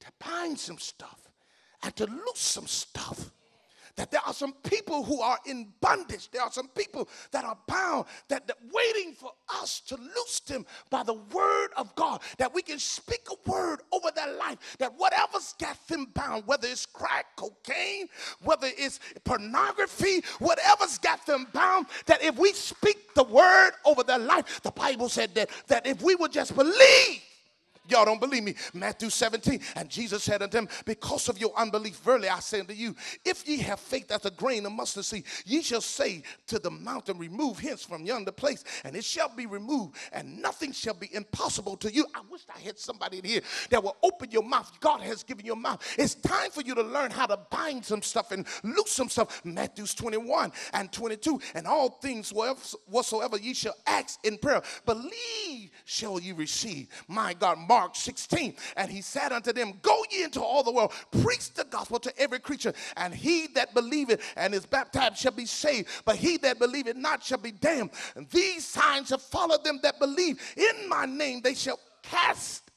to bind some stuff and to loose some stuff. That there are some people who are in bondage. There are some people that are bound, that, that waiting for us to loose them by the word of God, that we can speak a word over their life, that whatever's got them bound, whether it's crack, cocaine, whether it's pornography, whatever's got them bound, that if we speak the word over their life, the Bible said that, that if we would just believe, Y'all don't believe me. Matthew 17. And Jesus said unto them, Because of your unbelief, verily I say unto you, if ye have faith as a grain of mustard seed, ye shall say to the mountain, Remove hence from yonder place, and it shall be removed, and nothing shall be impossible to you. I wish I had somebody in here that will open your mouth. God has given your mouth. It's time for you to learn how to bind some stuff and loose some stuff. Matthew 21 and 22. And all things whatsoever ye shall ask in prayer, believe shall ye receive. My God, Mark Mark 16. And he said unto them, Go ye into all the world, preach the gospel to every creature, and he that believeth and is baptized shall be saved, but he that believeth not shall be damned. And these signs shall follow them that believe. In my name they shall cast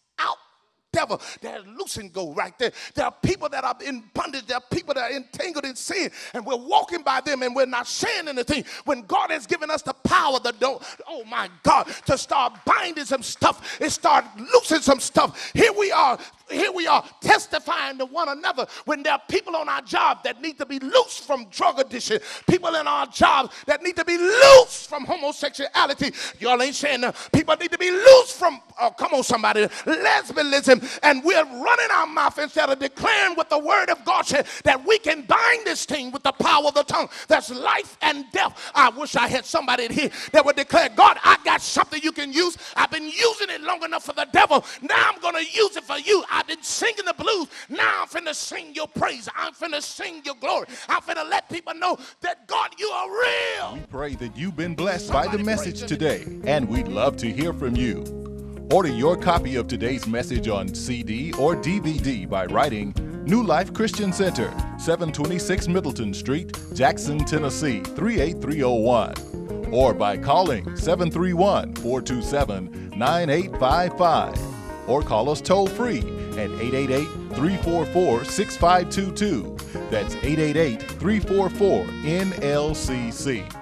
devil. There's loose and go right there. There are people that are in bondage. There are people that are entangled in sin, and we're walking by them and we're not saying anything. When God has given us the power, the don't, oh my God, to start binding some stuff and start loosing some stuff. Here we are here we are testifying to one another when there are people on our job that need to be loose from drug addiction, people in our job that need to be loose from homosexuality. Y'all ain't saying that. People need to be loose from, oh, come on, somebody, lesbianism. And we're running our mouth instead of declaring what the word of God said that we can bind this thing with the power of the tongue. That's life and death. I wish I had somebody here that would declare, God, I got something you can use. I've been using it long enough for the devil. Now I'm going to use it for you. I I've been singing the blues. Now I'm finna sing your praise. I'm finna sing your glory. I'm finna let people know that God, you are real. We pray that you've been blessed Somebody by the message today, and we'd love to hear from you. Order your copy of today's message on CD or DVD by writing New Life Christian Center, 726 Middleton Street, Jackson, Tennessee 38301, or by calling 731 427 9855, or call us toll free at 888 344 6522. That's 888 344 NLCC.